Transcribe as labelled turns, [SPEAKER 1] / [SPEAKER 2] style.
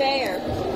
[SPEAKER 1] fair.